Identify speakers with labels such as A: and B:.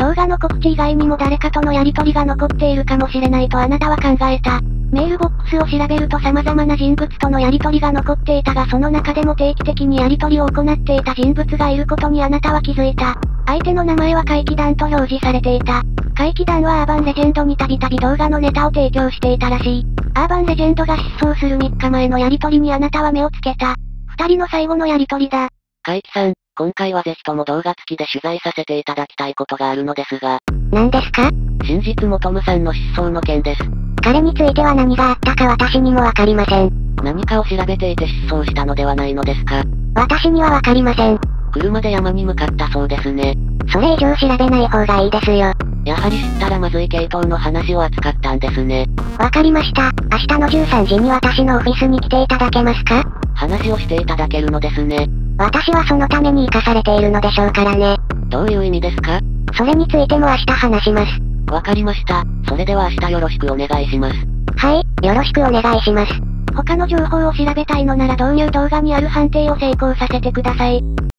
A: 動画の告知以外にも誰かとのやり取りが残っているかもしれないとあなたは考えた。メールボックスを調べると様々な人物とのやり取りが残っていたがその中でも定期的にやり取りを行っていた人物がいることにあなたは気づいた。相手の名前は怪奇団と表示されていた。怪奇団はアーバンレジェンドにたびたび動画のネタを提供していたらしい。アーバンレジェンドが失踪する3日前のやり取りにあなたは目をつけた。二人の最後のやり取りだ。
B: 怪奇さん、今回はぜひとも動画付きで取材させていただきたいことがあるのですが。
A: 何ですか？
B: 真実元ムさんの失踪の件です。
A: 彼については何があったか私にもわかりません。
B: 何かを調べていて失踪したのではないのですか？
A: 私にはわかりません。
B: 車で山に向かったそうですね。
A: それ以上調べない方がいいですよ。
B: やはり知ったらまずい系統の話を扱ったんですね。
A: わかりました。明日の13時に私のオフィスに来ていただけますか？
B: 話をしていただけるのですね。
A: 私はそのために生かされているのでしょうからね。
B: どういう意味ですか？
A: それについても明日話します。
B: わかりました。それでは明日よろしくお願いします。
A: はい、よろしくお願いします。他の情報を調べたいのなら導入動画にある判定を成功させてください。